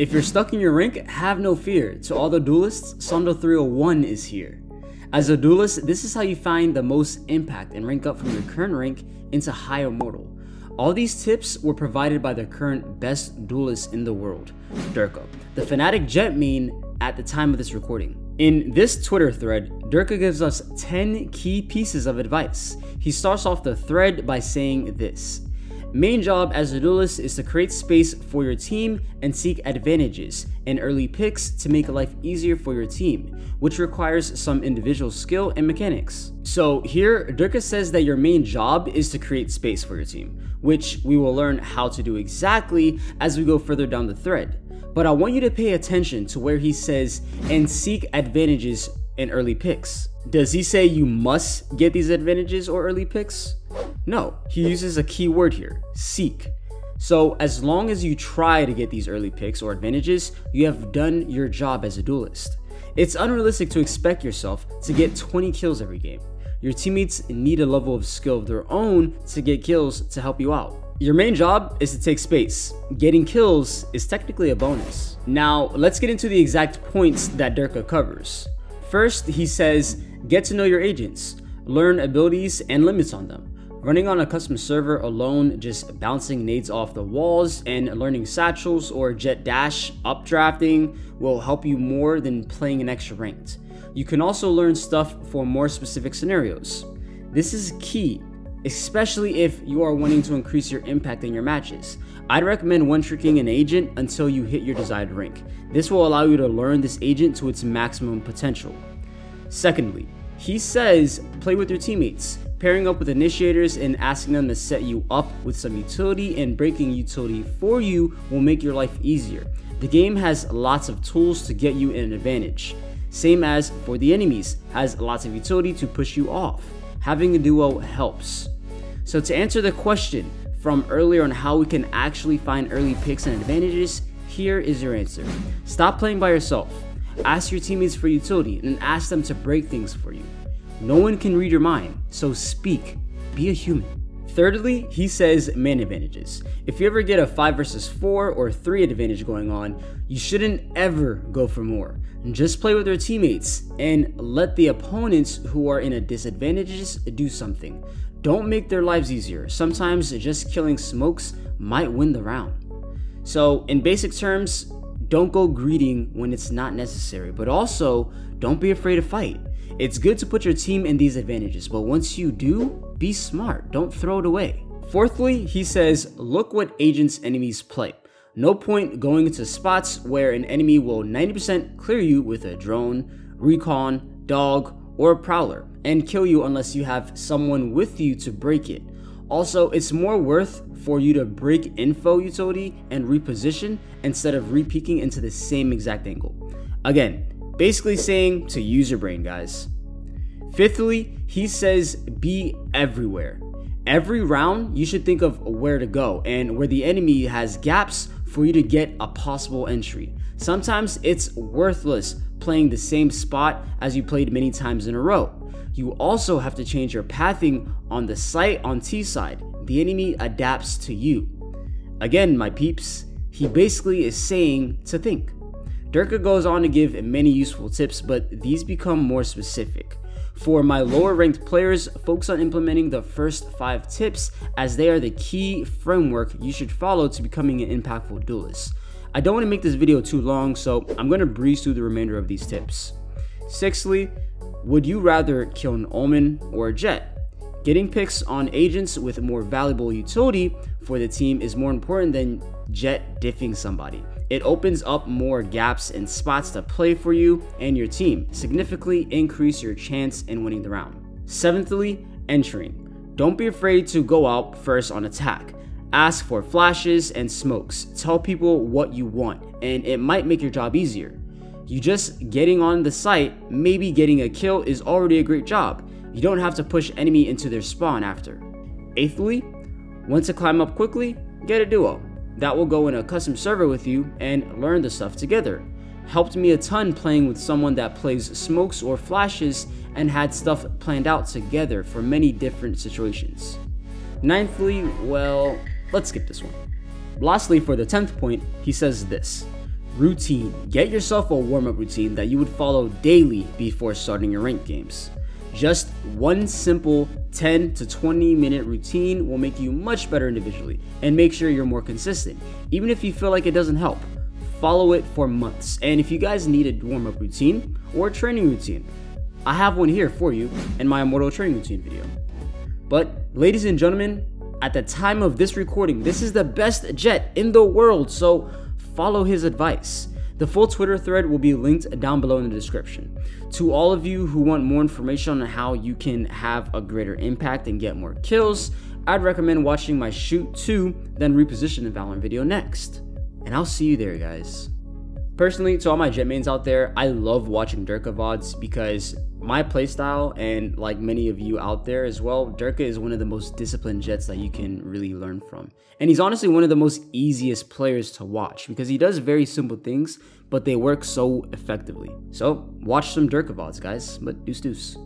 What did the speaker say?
If you're stuck in your rank, have no fear. To all the duelists, Sondo 301 is here. As a duelist, this is how you find the most impact and rank up from your current rank into high immortal. All these tips were provided by the current best duelist in the world, Derke, the Fnatic main at the time of this recording. In this Twitter thread, Derke gives us 10 key pieces of advice. He starts off the thread by saying this Main job as a duelist is to create space for your team and seek advantages and early picks to make life easier for your team, which requires some individual skill and mechanics. So here, Derke says that your main job is to create space for your team, which we will learn how to do exactly as we go further down the thread. But I want you to pay attention to where he says, and seek advantages and early picks. Does he say you must get these advantages or early picks? No, he uses a key word here seek. So, as long as you try to get these early picks or advantages, you have done your job as a duelist. It's unrealistic to expect yourself to get 20 kills every game. Your teammates need a level of skill of their own to get kills to help you out. Your main job is to take space. Getting kills is technically a bonus. Now, let's get into the exact points that Derke covers. First, he says, get to know your agents, learn abilities and limits on them. Running on a custom server alone, just bouncing nades off the walls and learning satchels or Jett dash updrafting will help you more than playing an extra ranked. You can also learn stuff for more specific scenarios. This is key, especially if you are wanting to increase your impact in your matches. I'd recommend one-tricking an agent until you hit your desired rank. This will allow you to learn this agent to its maximum potential. Secondly, he says play with your teammates. Pairing up with initiators and asking them to set you up with some utility and breaking utility for you will make your life easier. The game has lots of tools to get you an advantage. Same as for the enemies, has lots of utility to push you off. Having a duo helps. So to answer the question from earlier on how we can actually find early picks and advantages, here is your answer. Stop playing by yourself. Ask your teammates for utility and ask them to break things for you. No one can read your mind, so speak. Be a human. Thirdly, he says man advantages. If you ever get a 5 versus 4 or 3 advantage going on, you shouldn't ever go for more. Just play with your teammates and let the opponents who are in a disadvantages do something. Don't make their lives easier. Sometimes just killing smokes might win the round. So, in basic terms, don't go greeting when it's not necessary, but also don't be afraid to fight. It's good to put your team in these advantages, but once you do, be smart. Don't throw it away. Fourthly, he says, look what agents enemies play. No point going into spots where an enemy will 90% clear you with a drone, recon, dog, or prowler, and kill you unless you have someone with you to break it. Also, it's more worth for you to break info utility and reposition instead of re-peeking into the same exact angle. Again, Basically saying to use your brain, guys. Fifthly, he says be everywhere. Every round, you should think of where to go and where the enemy has gaps for you to get a possible entry. Sometimes it's worthless playing the same spot as you played many times in a row. You also have to change your pathing on the site on T side. The enemy adapts to you. Again, my peeps, he basically is saying to think. Derke goes on to give many useful tips, but these become more specific. For my lower ranked players, focus on implementing the first 5 tips as they are the key framework you should follow to becoming an impactful duelist. I don't want to make this video too long, so I'm going to breeze through the remainder of these tips. Sixthly, would you rather kill an Omen or a Jett? Getting picks on agents with more valuable utility for the team is more important than Jett diffing somebody. It opens up more gaps and spots to play for you and your team, significantly increase your chance in winning the round. Seventhly, entering. Don't be afraid to go out first on attack. Ask for flashes and smokes. Tell people what you want, and it might make your job easier. You just getting on the site, maybe getting a kill is already a great job. You don't have to push enemy into their spawn after. Eighthly, want to climb up quickly, get a duo that will go in a custom server with you and learn the stuff together. Helped me a ton playing with someone that plays smokes or flashes and had stuff planned out together for many different situations. Ninthly, well, let's skip this one. Lastly, for the 10th point, he says this routine. Get yourself a warm-up routine that you would follow daily before starting your ranked games. Just one simple 10 to 20 minute routine will make you much better individually and make sure you're more consistent. Even if you feel like it doesn't help, follow it for months. And if you guys need a warm up routine or a training routine, I have one here for you in my Immortal training routine video. But, ladies and gentlemen, at the time of this recording, this is the best Jett in the world, so follow his advice. The full Twitter thread will be linked down below in the description. To all of you who want more information on how you can have a greater impact and get more kills, I'd recommend watching my shoot 2 then reposition the Valorant video next. And I'll see you there guys. Personally, to all my Jett mains out there, I love watching Derke VODs because my playstyle and like many of you out there as well, Derke is one of the most disciplined Jetts that you can really learn from. And he's honestly one of the most easiest players to watch because he does very simple things, but they work so effectively. So watch some Derke VODs, guys, but deuce deuce.